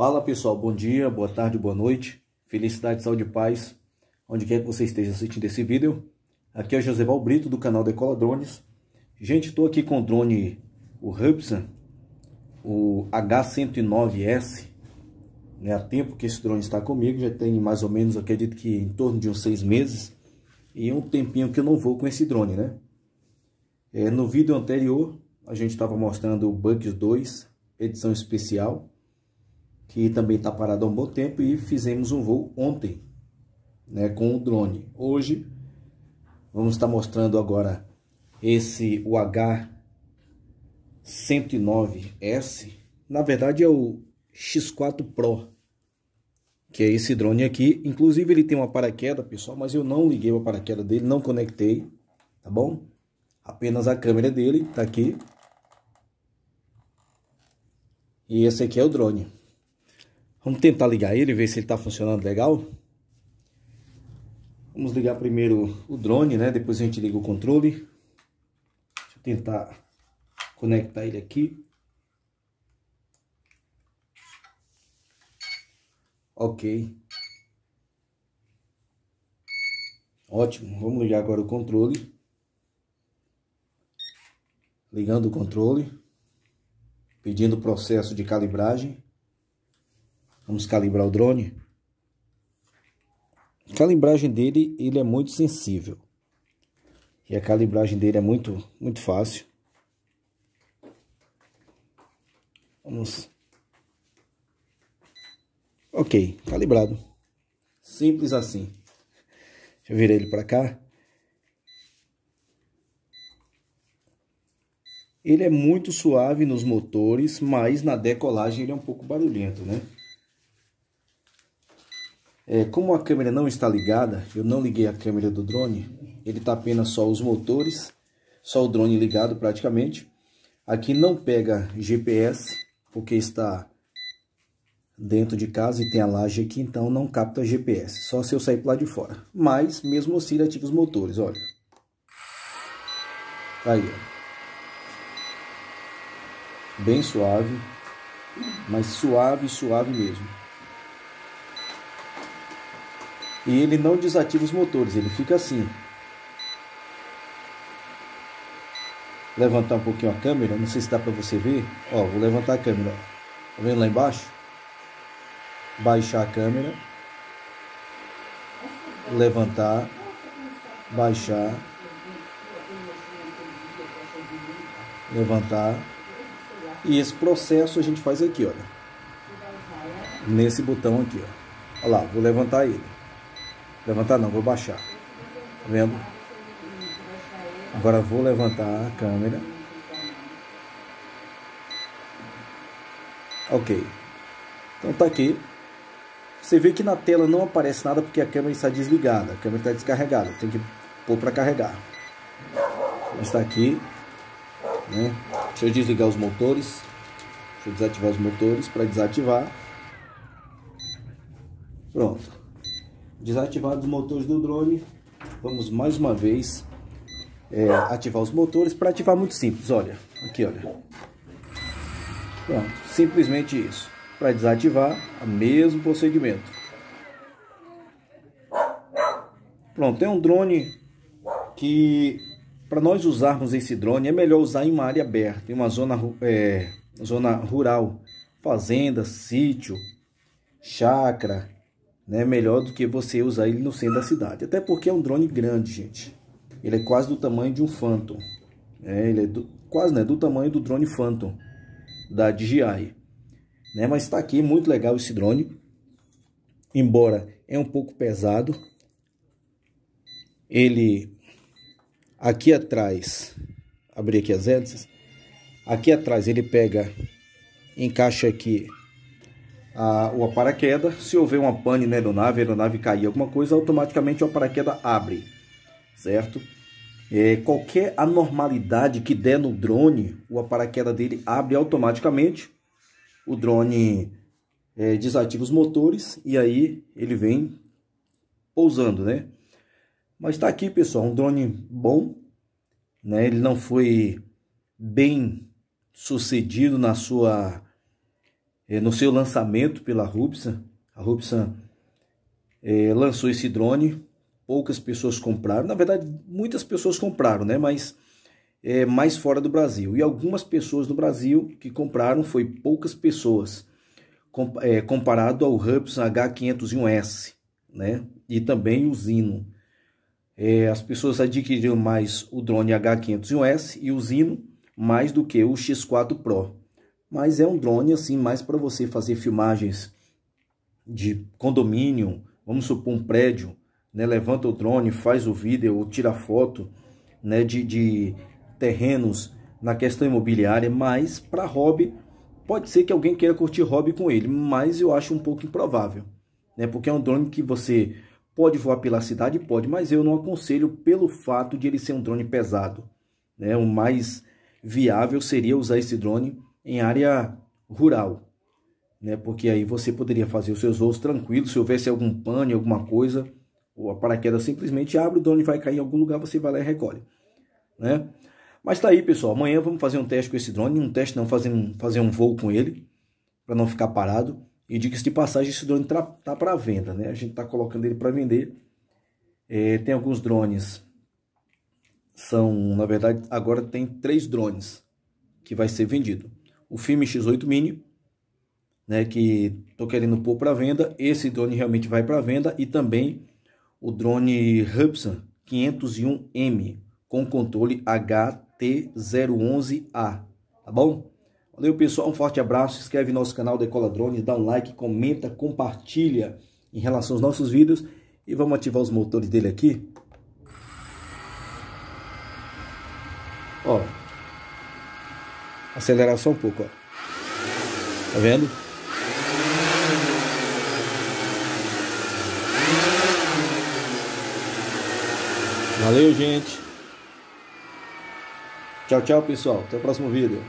Fala pessoal, bom dia, boa tarde, boa noite, felicidade, saúde e paz, onde quer que você esteja assistindo esse vídeo. Aqui é o José Val Brito do canal Decola Drones. Gente, estou aqui com o drone, o Hubsan, o H109S. Né, há tempo que esse drone está comigo, já tem mais ou menos, acredito que em torno de uns seis meses. E um tempinho que eu não vou com esse drone, né? É, no vídeo anterior, a gente estava mostrando o Bugs 2, edição especial que também está parado há um bom tempo, e fizemos um voo ontem né, com o drone. Hoje vamos estar mostrando agora esse o H109S, na verdade é o X4 Pro, que é esse drone aqui. Inclusive ele tem uma paraquedas, pessoal, mas eu não liguei o paraquedas dele, não conectei, tá bom? Apenas a câmera dele tá aqui. E esse aqui é o drone. Vamos tentar ligar ele, ver se ele está funcionando legal. Vamos ligar primeiro o drone, né? Depois a gente liga o controle. Deixa eu tentar conectar ele aqui. Ok. Ótimo. Vamos ligar agora o controle. Ligando o controle. Pedindo o processo de calibragem. Vamos calibrar o drone. A calibragem dele, ele é muito sensível. E a calibragem dele é muito, muito fácil. Vamos. Ok, calibrado. Simples assim. Deixa eu virar ele para cá. Ele é muito suave nos motores, mas na decolagem ele é um pouco barulhento, né? É, como a câmera não está ligada, eu não liguei a câmera do drone, ele está apenas só os motores, só o drone ligado praticamente. Aqui não pega GPS, porque está dentro de casa e tem a laje aqui, então não capta GPS, só se eu sair para lá de fora. Mas, mesmo assim, ele ativa os motores, olha. Tá aí, ó. Bem suave, mas suave, suave mesmo. e ele não desativa os motores, ele fica assim. Levantar um pouquinho a câmera, não sei se dá para você ver. Ó, vou levantar a câmera. Tá vendo lá embaixo? Baixar a câmera. Levantar. Baixar. Levantar. E esse processo a gente faz aqui, olha. Nesse botão aqui, ó. Olha lá, vou levantar ele. Levantar não, vou baixar. Tá vendo? Agora vou levantar a câmera. Ok. Então tá aqui. Você vê que na tela não aparece nada porque a câmera está desligada. A câmera está descarregada. Tem que pôr para carregar. Está aqui. Né? Deixa eu desligar os motores. Deixa eu desativar os motores para desativar. Pronto. Desativados os motores do drone, vamos mais uma vez é, ativar os motores. Para ativar muito simples, olha, aqui olha. Pronto, simplesmente isso. Para desativar, o mesmo procedimento. Pronto, é um drone que para nós usarmos esse drone é melhor usar em uma área aberta, em uma zona, é, zona rural, fazenda, sítio, chácara, né, melhor do que você usar ele no centro da cidade. Até porque é um drone grande, gente. Ele é quase do tamanho de um Phantom. É, ele é do, quase né, do tamanho do drone Phantom da DJI. Né, mas está aqui, muito legal esse drone. Embora é um pouco pesado. Ele, aqui atrás, abrir aqui as hélices. Aqui atrás ele pega, encaixa aqui a, o paraquedas. Se houver uma pane na aeronave, a aeronave cair alguma coisa, automaticamente o paraquedas abre, certo? É, qualquer anormalidade que der no drone, o paraquedas dele abre automaticamente. O drone é, desativa os motores e aí ele vem pousando, né? Mas está aqui, pessoal, um drone bom, né? Ele não foi bem sucedido na sua no seu lançamento pela Rubsan. A Rubsan é, lançou esse drone, poucas pessoas compraram, na verdade muitas pessoas compraram, né? Mas é, mais fora do Brasil. E algumas pessoas no Brasil que compraram foi poucas pessoas, com, é, comparado ao Hubsan H501S, né? E também o Zino. É, as pessoas adquiriram mais o drone H501S e o Zino mais do que o X4 Pro. Mas é um drone assim mais para você fazer filmagens de condomínio, vamos supor um prédio, né? Levanta o drone, faz o vídeo ou tira foto, né? De, de terrenos na questão imobiliária, mas para hobby pode ser que alguém queira curtir hobby com ele, mas eu acho um pouco improvável, né? Porque é um drone que você pode voar pela cidade, pode, mas eu não aconselho pelo fato de ele ser um drone pesado, né? O mais viável seria usar esse drone em área rural, né? Porque aí você poderia fazer os seus voos tranquilos, se houvesse algum pane, alguma coisa, ou a paraquedas simplesmente abre, o drone vai cair em algum lugar, você vai lá e recolhe, né? Mas tá aí, pessoal, amanhã vamos fazer um teste com esse drone, um teste não, fazer um, fazer um voo com ele, para não ficar parado. E diga-se de passagem, esse drone tá, tá para venda, né? A gente tá colocando ele para vender. É, tem alguns drones, são, na verdade, agora tem três drones que vai ser vendido. O Filme X8 Mini, né, que tô querendo pôr para venda. Esse drone realmente vai para venda e também o drone Hubsan 501M com controle HT011A, tá bom? Valeu pessoal, um forte abraço, se inscreve no nosso canal Decola Drones, dá um like, comenta, compartilha em relação aos nossos vídeos e vamos ativar os motores dele aqui. Ó, acelerar só um pouco, ó. Tá vendo? Valeu, gente. Tchau, tchau, pessoal. Até o próximo vídeo.